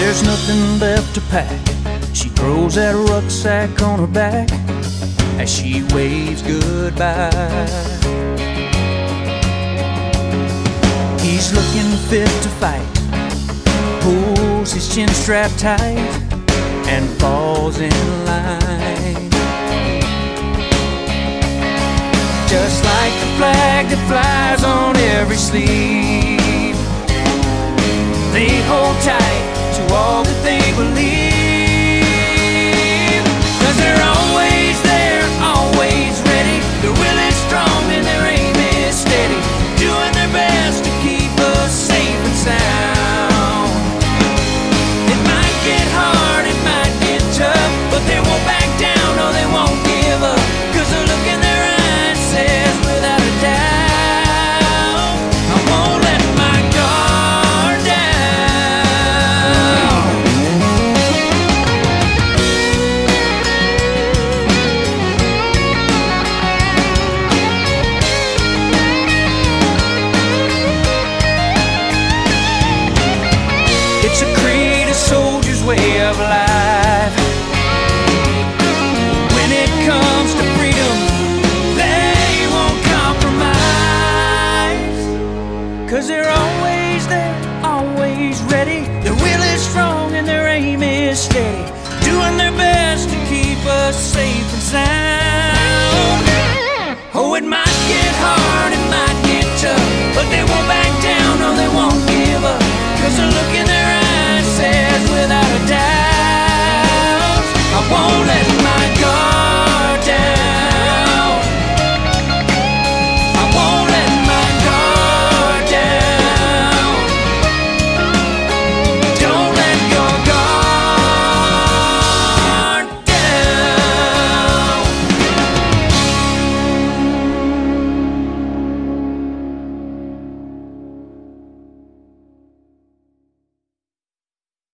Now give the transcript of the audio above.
There's nothing left to pack. She throws that rucksack on her back as she waves goodbye. He's looking fit to fight, pulls his chin strap tight, and falls in line. Just like the flag that flies on every sleeve, they hold tight to all that they believe. It's a creed, a soldier's way of life. When it comes to freedom, they won't compromise. Cause they're always there, always ready. Their will is strong and their aim is steady. Doing their best to keep us safe and sound. Oh, it might